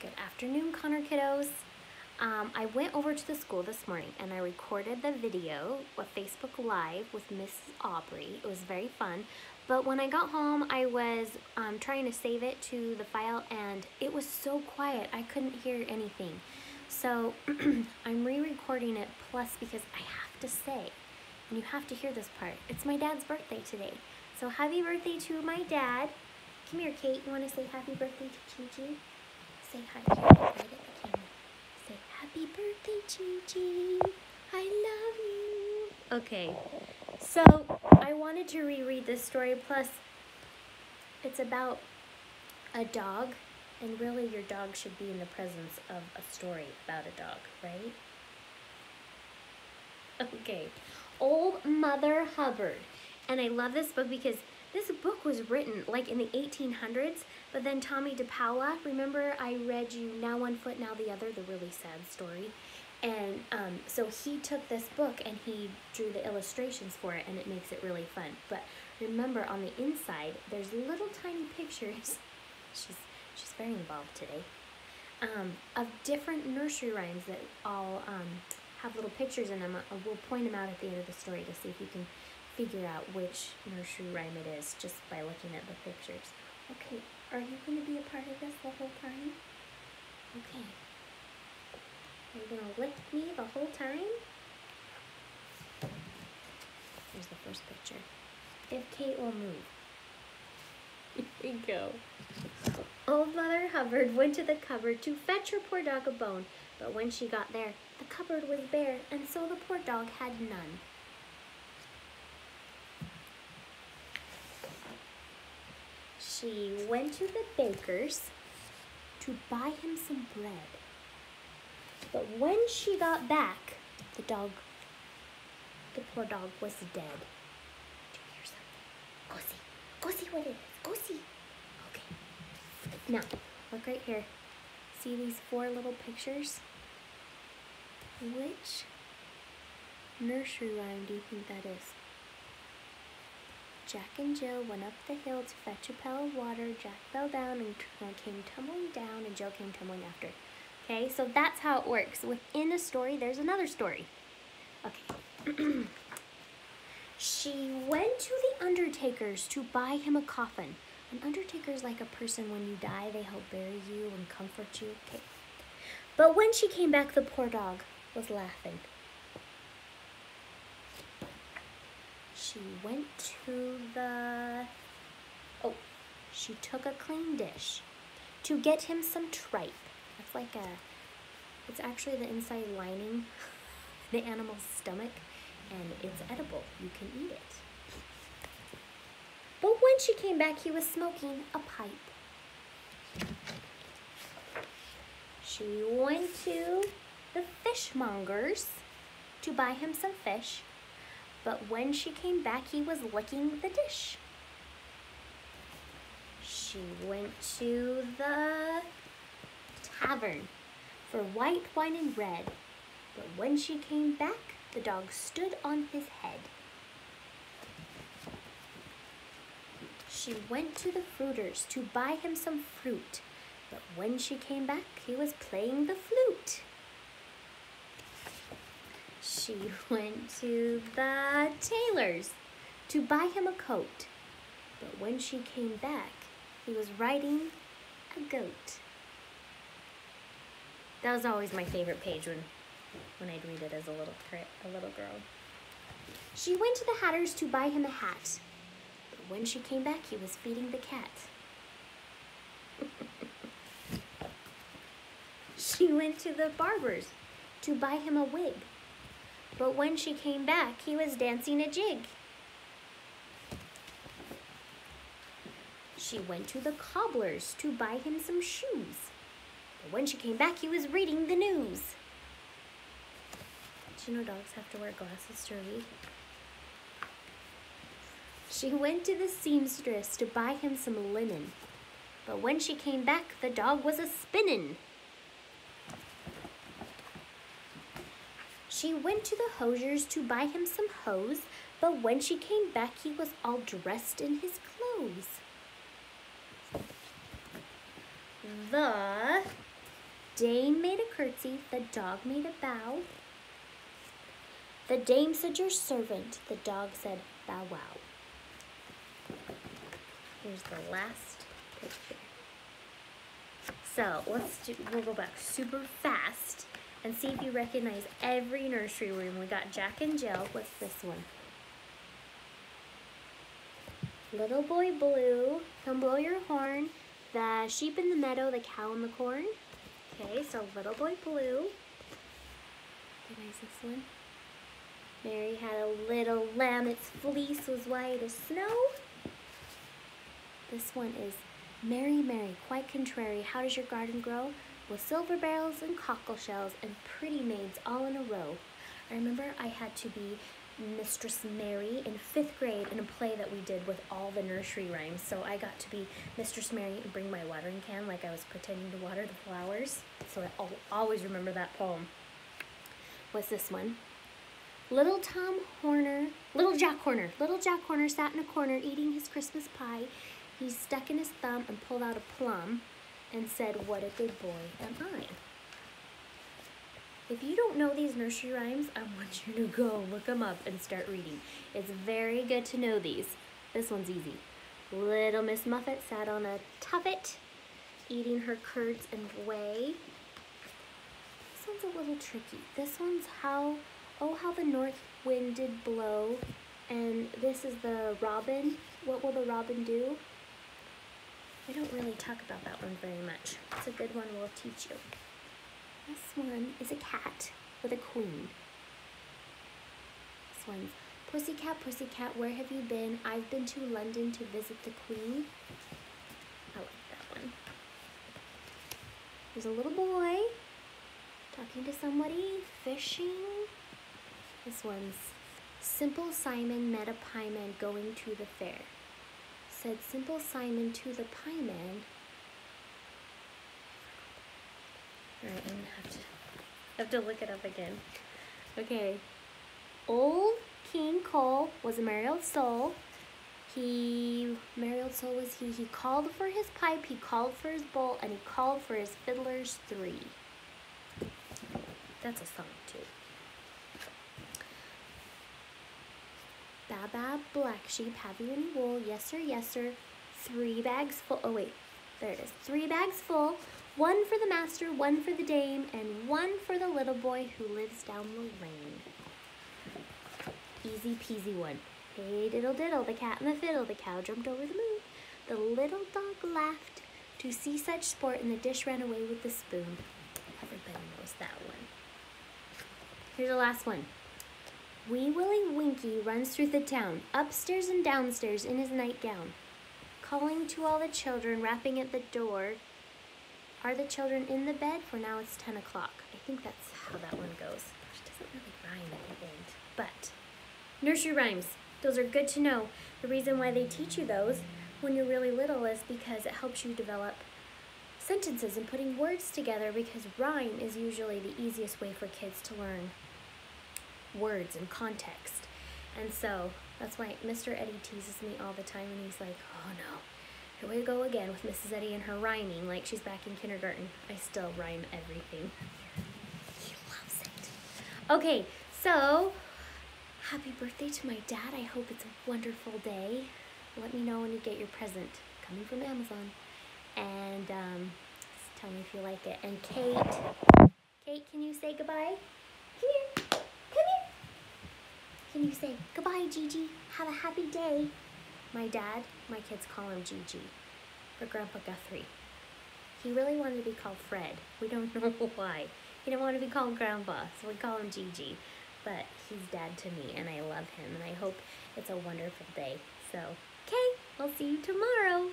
Good afternoon, Connor kiddos. Um, I went over to the school this morning and I recorded the video with Facebook Live with Miss Aubrey. It was very fun. But when I got home, I was um, trying to save it to the file and it was so quiet. I couldn't hear anything. So I'm re-recording it plus because I have to say, and you have to hear this part, it's my dad's birthday today. So happy birthday to my dad. Come here, Kate. You want to say happy birthday to Gigi? Say hi to right at the camera. Say happy birthday, Gigi. I love you. Okay, so I wanted to reread this story. Plus, it's about a dog, and really, your dog should be in the presence of a story about a dog, right? Okay, Old Mother Hubbard. And I love this book because this book was written like in the 1800s, but then Tomie dePaola, remember I read you Now One Foot, Now the Other, the really sad story. And um, so he took this book and he drew the illustrations for it and it makes it really fun. But remember on the inside, there's little tiny pictures. She's, she's very involved today. Um, of different nursery rhymes that all um, have little pictures in them. Uh, we'll point them out at the end of the story to see if you can figure out which nursery rhyme it is just by looking at the pictures. Okay, are you going to be a part of this the whole time? Okay. Are you going to lick me the whole time? Here's the first picture. If Kate will move. Here you go. Old Mother Hubbard went to the cupboard to fetch her poor dog a bone, but when she got there, the cupboard was bare, and so the poor dog had none. She went to the baker's to buy him some bread. But when she got back, the dog, the poor dog was dead. Do you hear something? Go see. Go see what it is. Go see. Okay. Now, look right here. See these four little pictures? Which nursery rhyme do you think that is? Jack and Jill went up the hill to fetch a pail of water. Jack fell down and came tumbling down, and Jill came tumbling after. Okay, so that's how it works. Within a story, there's another story. Okay. she went to the undertaker's to buy him a coffin. An undertaker is like a person when you die, they help bury you and comfort you. Okay. But when she came back, the poor dog was laughing. She went to the, oh, she took a clean dish to get him some tripe. That's like a, it's actually the inside lining, the animal's stomach, and it's edible. You can eat it. But when she came back, he was smoking a pipe. She went to the fishmonger's to buy him some fish but when she came back, he was licking the dish. She went to the tavern for white wine and red, but when she came back, the dog stood on his head. She went to the fruiter's to buy him some fruit, but when she came back, he was playing the flute she went to the tailor's to buy him a coat. But when she came back, he was riding a goat. That was always my favorite page when, when I'd read it as a little, a little girl. She went to the hatter's to buy him a hat. But when she came back, he was feeding the cat. she went to the barber's to buy him a wig. But when she came back, he was dancing a jig. She went to the cobbler's to buy him some shoes. But when she came back, he was reading the news. Do you know dogs have to wear glasses to read? She went to the seamstress to buy him some linen. But when she came back, the dog was a spinning. She went to the hosier's to buy him some hose, but when she came back, he was all dressed in his clothes. The dame made a curtsy, the dog made a bow. The dame said, Your servant. The dog said, Bow wow. Here's the last picture. So let's do, we'll go back super fast and see if you recognize every nursery room. We got Jack and Jill. What's this one? Little boy blue, come blow your horn. The sheep in the meadow, the cow in the corn. Okay, so little boy blue. Recognize this one? Mary had a little lamb, its fleece was white as snow. This one is Mary, Mary, quite contrary, how does your garden grow? With silver barrels and cockle shells and pretty maids all in a row. I remember I had to be Mistress Mary in fifth grade in a play that we did with all the nursery rhymes. So I got to be Mistress Mary and bring my watering can like I was pretending to water the flowers. So I'll always remember that poem. What's this one? Little Tom Horner, Little Jack Horner, Little Jack Horner sat in a corner eating his Christmas pie. He stuck in his thumb and pulled out a plum and said, What a good boy am I. If you don't know these nursery rhymes, I want you to go look them up and start reading. It's very good to know these. This one's easy. Little Miss Muffet sat on a tuffet, eating her curds and whey. This one's a little tricky. This one's how, oh, how the north wind did blow. And this is the robin. What will the robin do? I don't really talk about that one very much. It's a good one we'll teach you. This one is a cat with a queen. This one's Pussycat, Pussycat, where have you been? I've been to London to visit the queen. I like that one. There's a little boy talking to somebody, fishing. This one's Simple Simon met a pieman going to the fair. Said Simple Simon to the pieman. Alright, I'm gonna have to have to look it up again. Okay. Old King Cole was a merry old soul. He merry old soul was he. He called for his pipe, he called for his bowl, and he called for his fiddlers three. That's a song too. Bab black sheep, have you any wool? Yes sir, yes sir. Three bags full. Oh wait, there it is. Three bags full. One for the master, one for the dame, and one for the little boy who lives down the lane. Easy peasy one. Hey diddle diddle, the cat and the fiddle, the cow jumped over the moon. The little dog laughed to see such sport, and the dish ran away with the spoon. Everybody knows that one. Here's the last one. Wee Willie Winkie runs through the town, upstairs and downstairs in his nightgown, calling to all the children, rapping at the door. Are the children in the bed? For now it's 10 o'clock. I think that's how that one goes. It doesn't really rhyme at the end. But nursery rhymes, those are good to know. The reason why they teach you those when you're really little is because it helps you develop sentences and putting words together because rhyme is usually the easiest way for kids to learn words and context. And so that's why Mr. Eddie teases me all the time and he's like, oh no, here we go again with Mrs. Eddie and her rhyming like she's back in kindergarten. I still rhyme everything. He loves it. Okay, so happy birthday to my dad. I hope it's a wonderful day. Let me know when you get your present coming from Amazon. And um, tell me if you like it. And Kate, Kate, can you say goodbye? Can you say, goodbye, Gigi, have a happy day? My dad, my kids call him Gigi, for Grandpa Guthrie. He really wanted to be called Fred. We don't know why. He didn't want to be called Grandpa, so we call him Gigi. But he's dad to me, and I love him, and I hope it's a wonderful day. So, okay, I'll see you tomorrow.